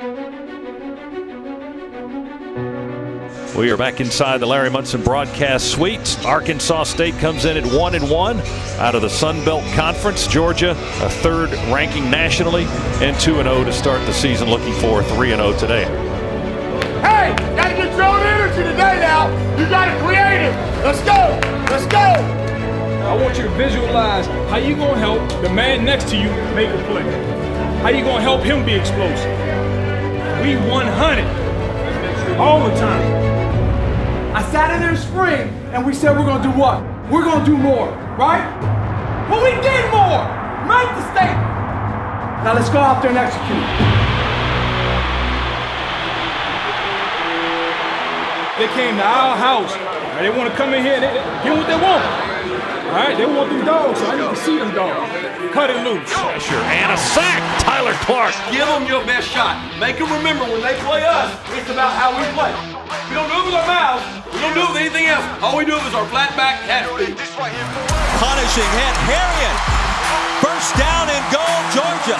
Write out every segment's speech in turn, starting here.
We are back inside the Larry Munson broadcast suite. Arkansas State comes in at one and one out of the Sun Belt Conference. Georgia, a third ranking nationally, and two and zero to start the season. Looking for three and zero today. Hey, gotta get your own energy today now. You gotta create it. Let's go. Let's go. I want you to visualize how you gonna help the man next to you make a play. How you gonna help him be explosive? We 100 all the time. I sat in there in spring and we said we're gonna do what? We're gonna do more, right? Well, we did more. Make the statement. Now let's go out there and execute. They came to our house. They want to come in here. They, get what they want. All right, they want them dogs, so I need to see them dogs. Cut it loose. Pressure and a sack. Tyler Clark. Give them your best shot. Make them remember when they play us, it's about how we play. We don't do it with our mouths. We don't do it with anything else. All we do is our flat back cat speed. Punishing hit. Harriet. First down and goal, Georgia.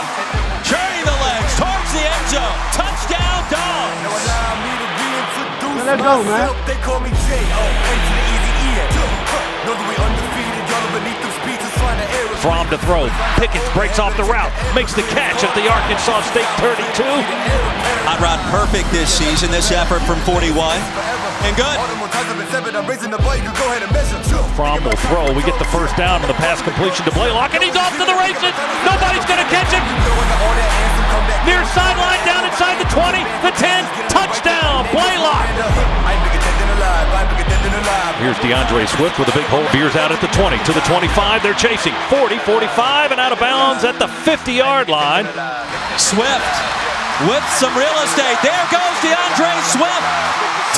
Turning the legs towards the end zone. Touchdown, dogs. Let go, man. Me J. Oh, A to the easy E. Fromm to throw. Pickens breaks off the route. Makes the catch at the Arkansas State 32. Hot route perfect this season. This effort from 41. And good. All the more times I've been seven, I'm raising the bar. You can go ahead and measure. Fromm will throw. We get the first down and the pass completion to Blaylock, and he's off to the races. Nobody's going to catch him. Here's D'Andre Swift with a big hole. Veers out at the 20 to the 25. They're chasing 40, 45, and out of bounds at the 50 yard line. Swift with some real estate. There goes D'Andre Swift.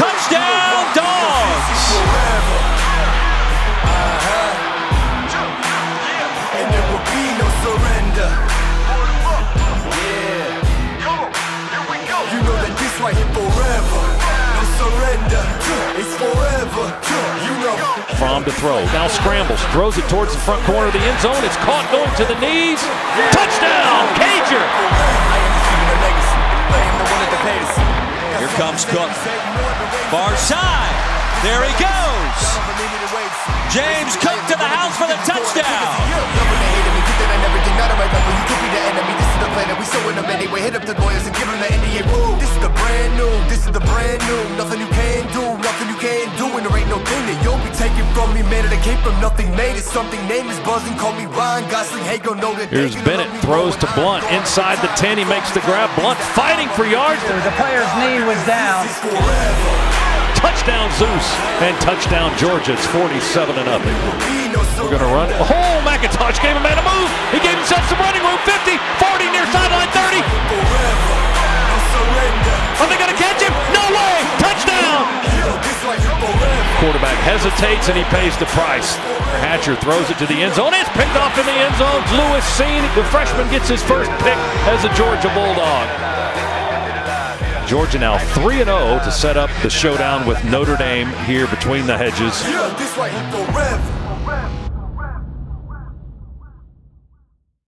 Touchdown, Fromm to throw. Now scrambles. Throws it towards the front corner of the end zone. It's caught going to the knees. Touchdown, Cager. Here comes Cook. Far side. There he goes. James Cook to the house for the touchdown. Hit up the lawyers and give them the NDA. This is the brand new. This is the brand new. Nothing you can do. Nothing. Made it something. Name is buzzing. Call me Ryan Gosling. Hey, go know that. they Here's gonna Bennett. Throws to Blunt. Inside the 10. He makes the grab. Blunt fighting for yards. The player's knee was down. This is forever. Touchdown, Zeus. And touchdown, Georgia. It's 47 to nothing. We're going to run. Oh, McIntosh gave a man a move. He gave himself some running room. 50, 40, near sideline 30. Hesitates and he pays the price. Hatcher throws it to the end zone. It's picked off in the end zone. Lewis Cine, the freshman, gets his first pick as a Georgia Bulldog. Georgia now 3 0 to set up the showdown with Notre Dame here between the hedges.